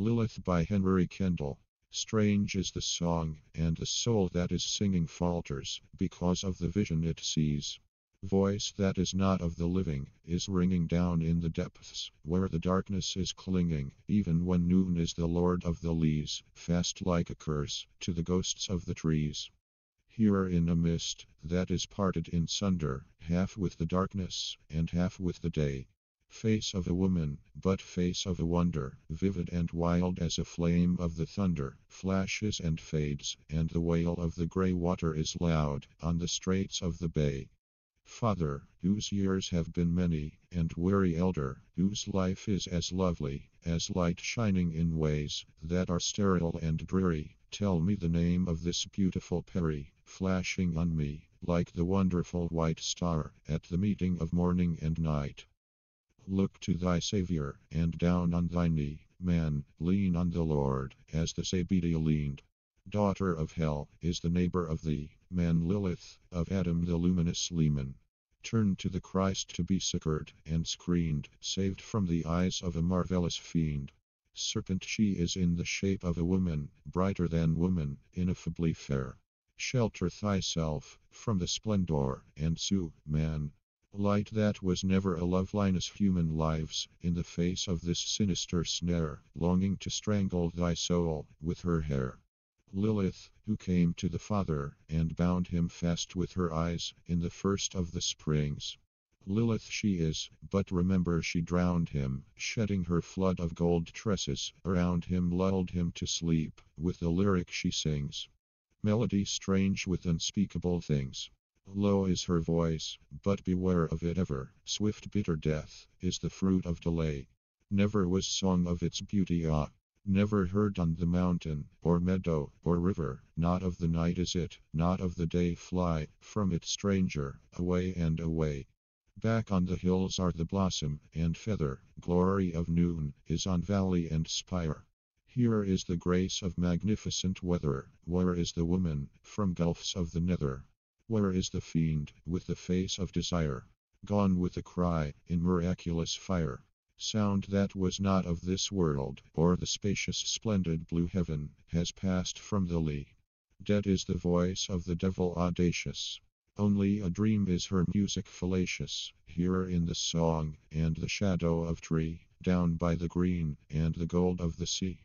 Lilith by Henry Kendall. Strange is the song, and the soul that is singing falters because of the vision it sees. Voice that is not of the living is ringing down in the depths where the darkness is clinging, even when noon is the lord of the leas, fast like a curse to the ghosts of the trees. Here in a mist that is parted in sunder, half with the darkness and half with the day. Face of a woman, but face of a wonder, vivid and wild as a flame of the thunder, flashes and fades, and the wail of the grey water is loud on the straits of the bay. Father, whose years have been many, and weary elder, whose life is as lovely as light shining in ways that are sterile and dreary, tell me the name of this beautiful peri, flashing on me like the wonderful white star at the meeting of morning and night. Look to thy Savior, and down on thy knee, man, lean on the Lord, as the Zebedee leaned. Daughter of hell is the neighbor of thee, man Lilith, of Adam the luminous leman. Turn to the Christ to be succored and screened, saved from the eyes of a marvelous fiend. Serpent she is in the shape of a woman, brighter than woman, ineffably fair. Shelter thyself from the splendor and sue, man. Light that was never a love loveliness human lives in the face of this sinister snare, longing to strangle thy soul with her hair. Lilith, who came to the Father and bound him fast with her eyes in the first of the springs. Lilith she is, but remember she drowned him, shedding her flood of gold tresses around him, lulled him to sleep with the lyric she sings. Melody strange with unspeakable things. Low is her voice, but beware of it ever. Swift bitter death is the fruit of delay. Never was song of its beauty ah. Never heard on the mountain, or meadow, or river, not of the night is it, not of the day fly from it stranger, away and away. Back on the hills are the blossom and feather, glory of noon is on valley and spire. Here is the grace of magnificent weather, where is the woman from gulfs of the nether? Where is the fiend with the face of desire? Gone with a cry in miraculous fire. Sound that was not of this world, or the spacious splendid blue heaven, has passed from the lee. Dead is the voice of the devil audacious. Only a dream is her music fallacious, here in the song, and the shadow of tree, down by the green, and the gold of the sea.